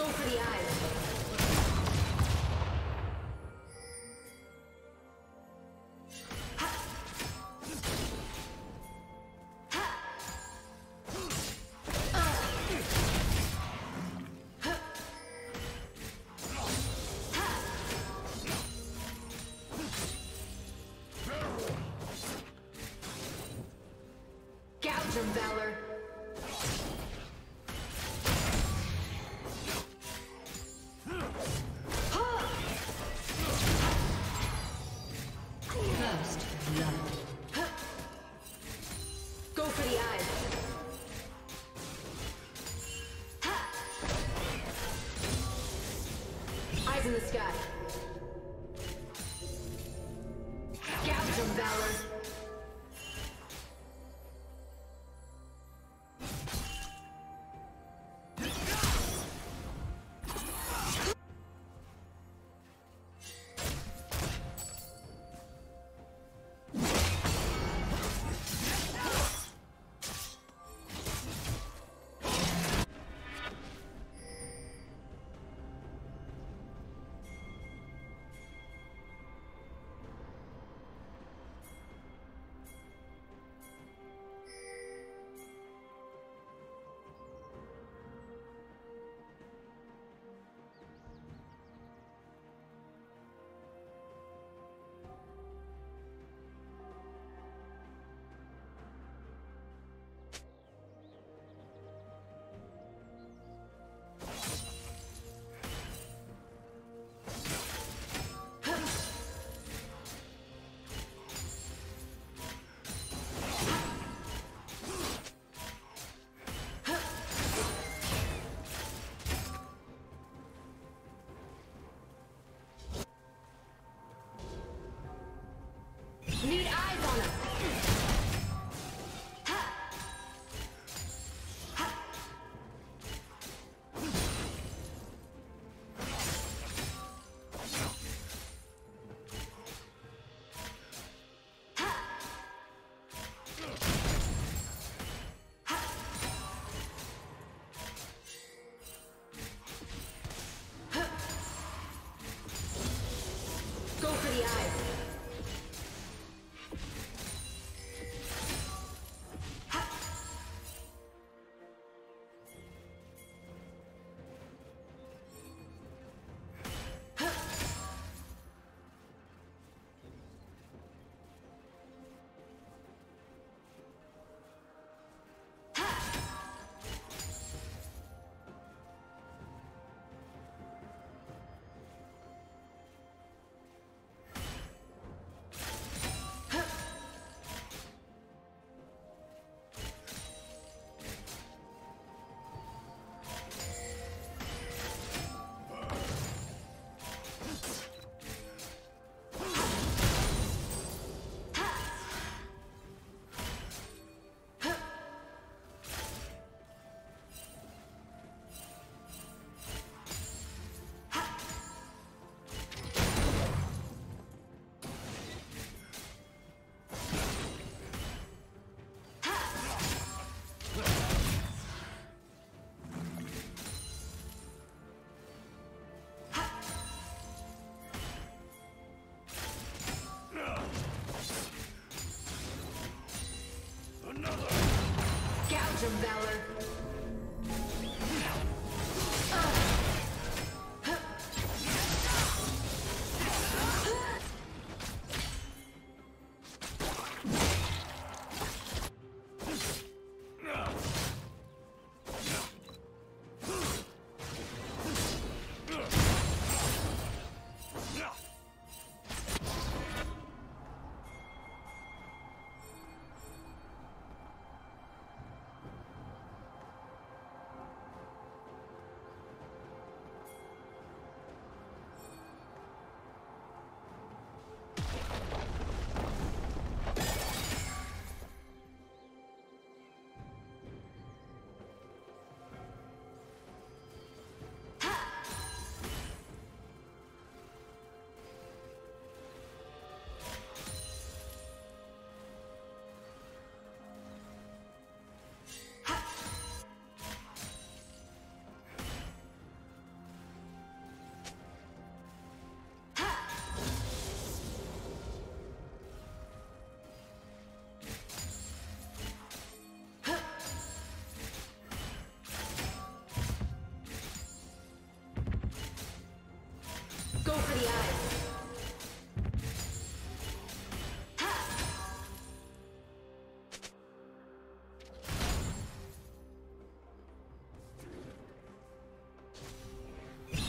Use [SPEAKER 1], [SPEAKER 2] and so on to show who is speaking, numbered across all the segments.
[SPEAKER 1] Go for the eyes.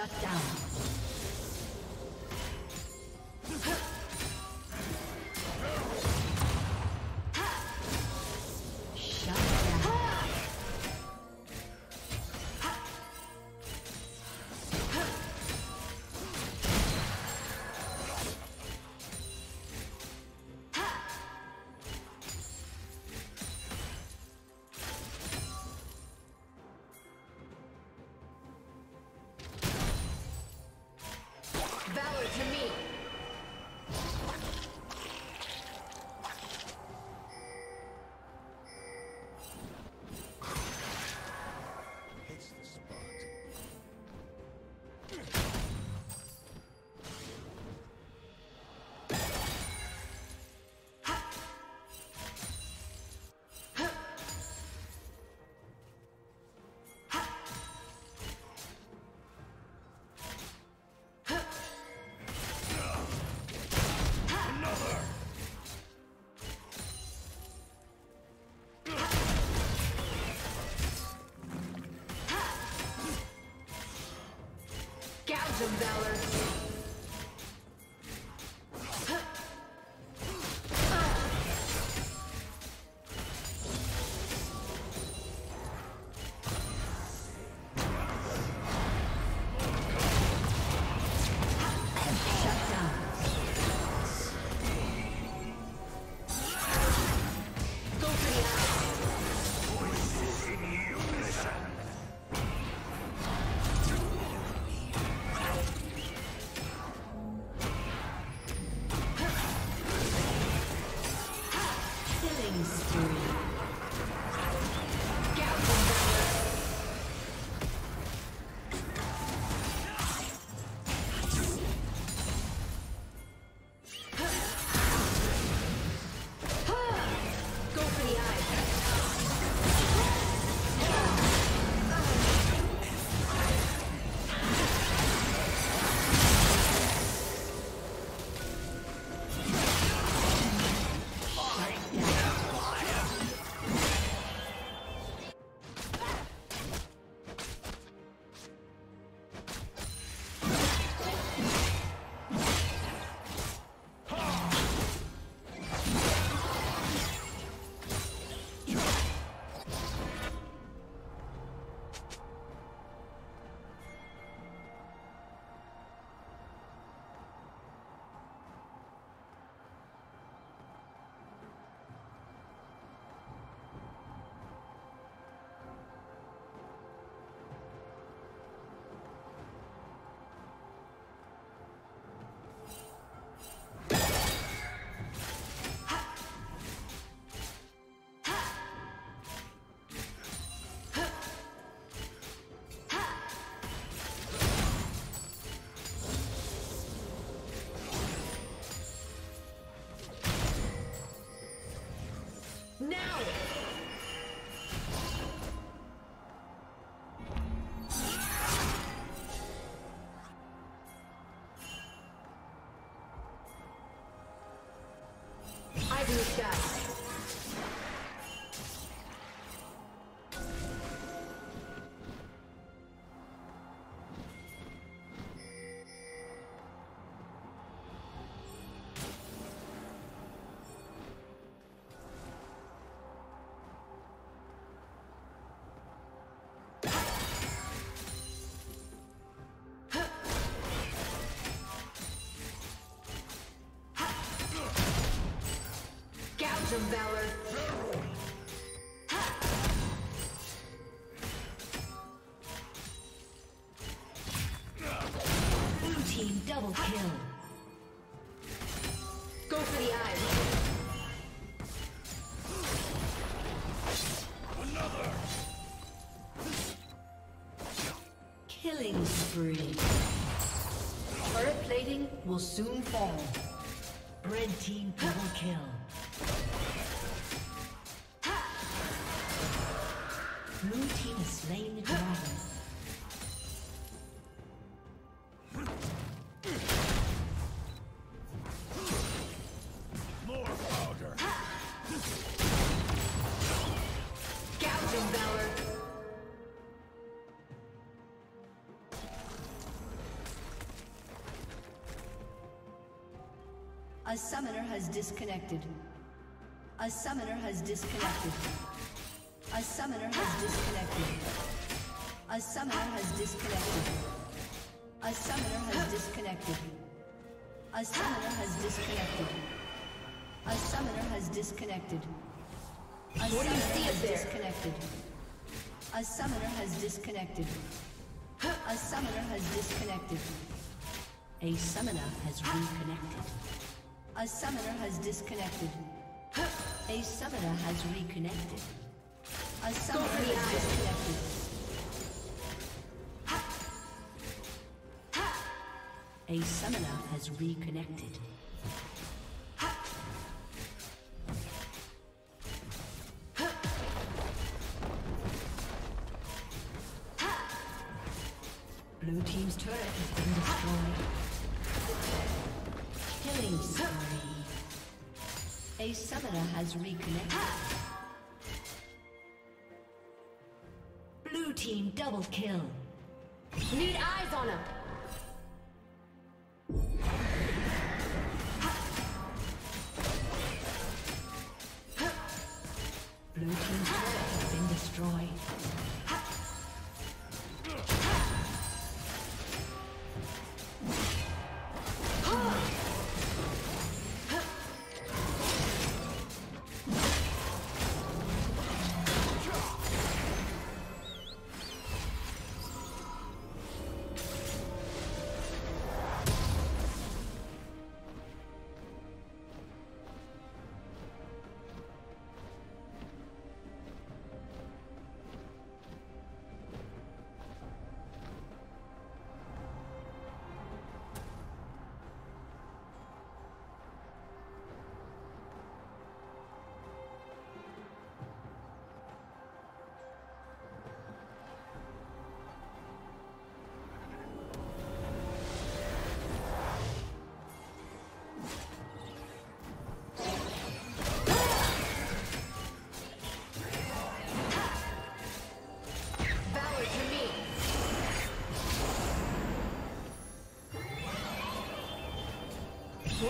[SPEAKER 2] Shut down. of
[SPEAKER 1] valor. Valor.
[SPEAKER 2] Blue team double kill.
[SPEAKER 1] Go for the eyes.
[SPEAKER 2] Another killing spree. Turret plating will soon fall. Red team double kill. Slain the dragon. A summoner has disconnected. A summoner has disconnected. A summoner has disconnected. A summoner has disconnected. A summoner has disconnected. A summoner has disconnected. A summoner has disconnected. A
[SPEAKER 1] What do you
[SPEAKER 2] summoner
[SPEAKER 1] see
[SPEAKER 2] has
[SPEAKER 1] there?
[SPEAKER 2] disconnected. A summoner has disconnected. A summoner has disconnected. A summoner has reconnected. A summoner has disconnected. A summoner has reconnected. A summoner has. A summoner has reconnected. Team double kill.
[SPEAKER 1] Need eyes on him.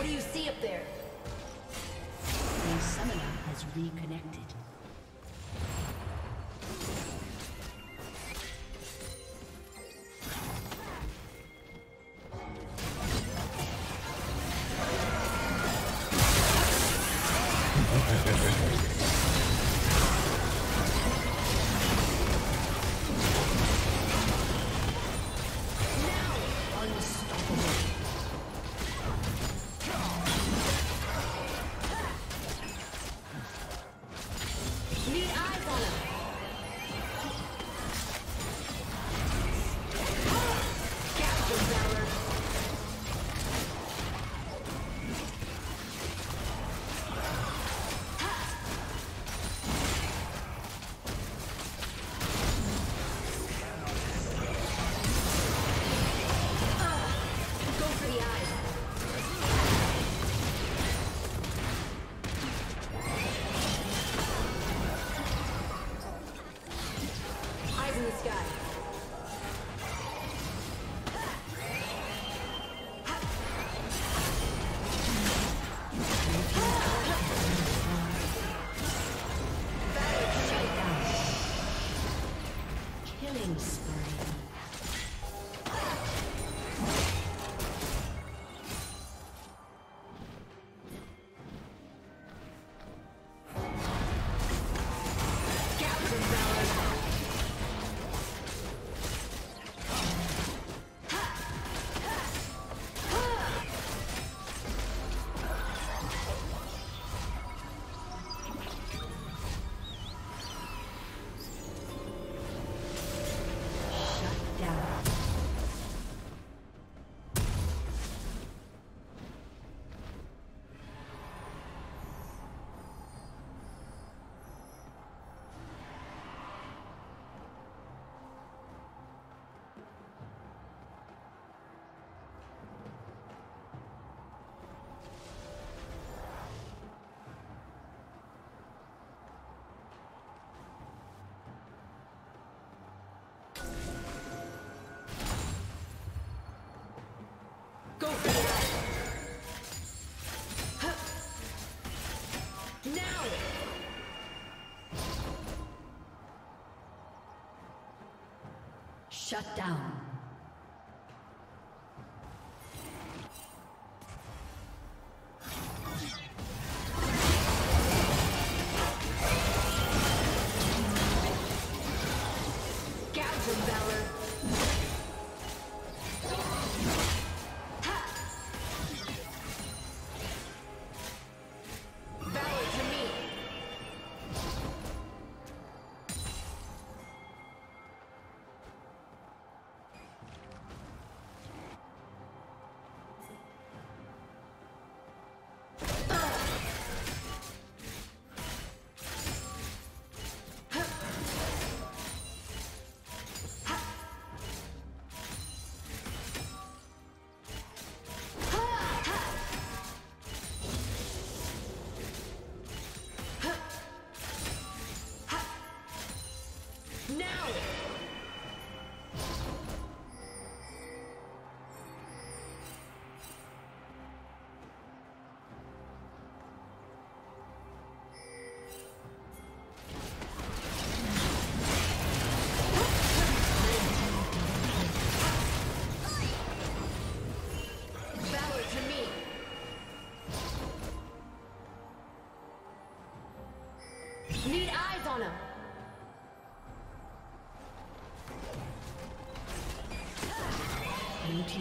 [SPEAKER 1] What do you see up there?
[SPEAKER 2] A summoner has reconnected. Shut down.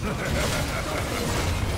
[SPEAKER 2] ハハハハ!